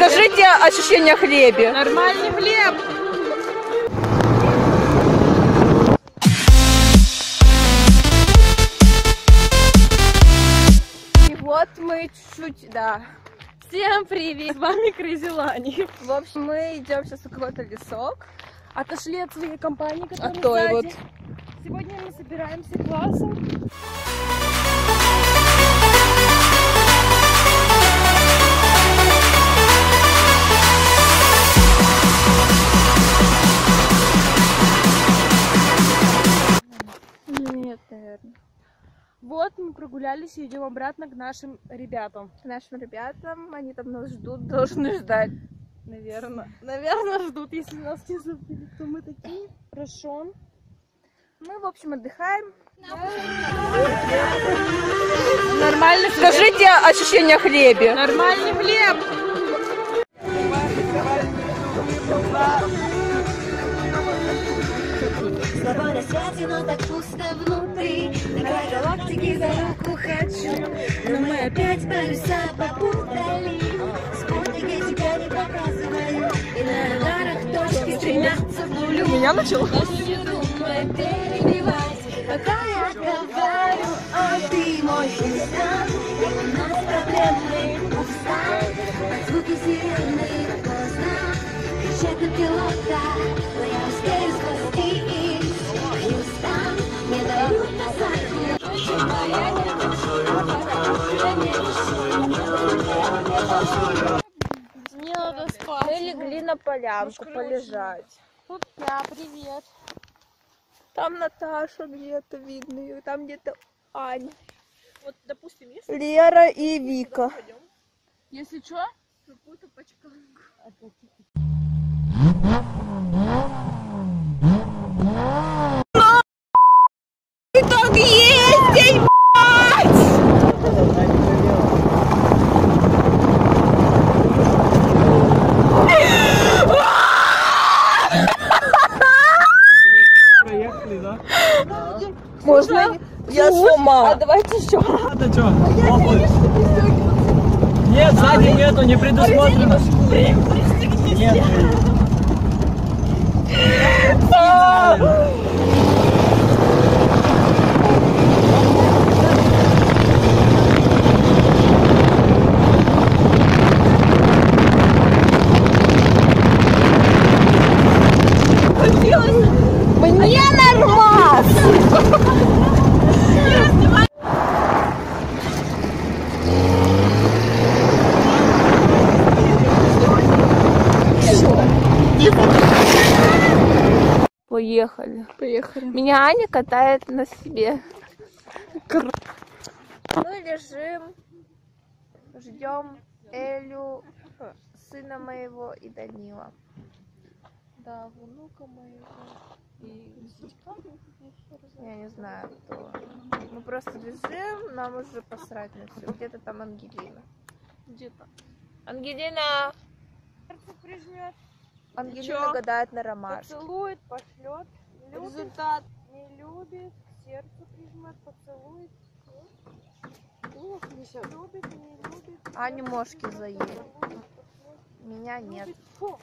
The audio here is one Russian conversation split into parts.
Скажите ощущение хлебе. Нормальный хлеб. И вот мы чуть-чуть, да. Всем привет, с вами Крейзи Лани. В общем, мы идем сейчас в какой-то лесок. Отошли от своей компании, которая А то и сзади. вот. Сегодня мы собираемся классом. Вот мы прогулялись и идем обратно к нашим ребятам. К нашим ребятам, они там нас ждут, должны ждать. Наверное. Наверное, ждут, если нас не забыли, кто мы такие. Хорошо. Мы, в общем, отдыхаем. Нормальный Скажите ощущение хлебе. Нормальный хлеб. С тобой на связи, но так пусто внутри На край галактики за руку хочу Но мы опять полюса попутали Спутники тебя не показывают И на радарах точки стремятся в нулю. Меня начало? Не думай перебивать Пока я говорю, ой, ты мой хлестан У нас проблемы, устал От звуки сирены поздно. Кричать на пилота Но я успею Мы легли на полянку полежать. Тут я, привет. Там Наташа где-то видно, ее, там где-то Аня. Вот, допустим, если Лера и Вика. Если что, Ты Я сама. А давайте еще. Это что? Нет, сзади нету, не предусмотрено. Нет. Мне нормас. Поехали. Поехали. Меня Аня катает на себе. Мы лежим, ждем Элю, сына моего и Данила. Да, внука моего. И Я не знаю, кто. Мы просто лежим, нам уже посрать на все. Где-то там Ангелина. где-то. Ангелина! Сердце прижмет, Ангелина чё? гадает на ромашке. поцелует, пошлет. Любит, Результат. не любит, к сердцу прижмет, поцелует. Ох, несет. Любит, не любит. Аню мошки заели. Меня нет. Фу.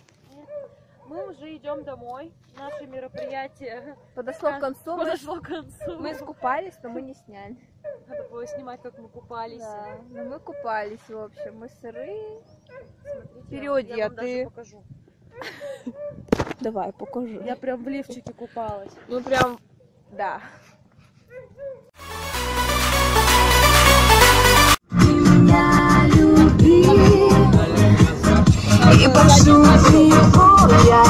Мы уже идем домой. Наше мероприятие Подошло к концу. мы- подошло к концу. Мы искупались, но мы не сняли. Надо было снимать, как мы купались. Да, но мы купались, в общем. Мы сырые. Смотрите, Вперёди, я вам даже ты- покажу. Давай, покажи. Я прям в лифчике купалась. Ну прям, да. И прошу, гулять